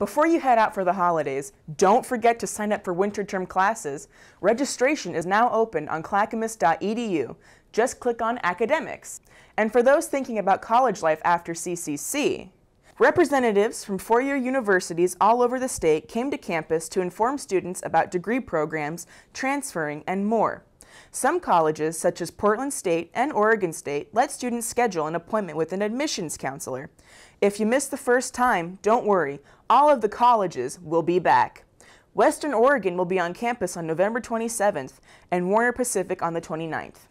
Before you head out for the holidays, don't forget to sign up for winter term classes. Registration is now open on clackamas.edu. Just click on Academics. And for those thinking about college life after CCC, representatives from four-year universities all over the state came to campus to inform students about degree programs, transferring, and more. Some colleges, such as Portland State and Oregon State, let students schedule an appointment with an admissions counselor. If you miss the first time, don't worry all of the colleges will be back. Western Oregon will be on campus on November 27th and Warner Pacific on the 29th.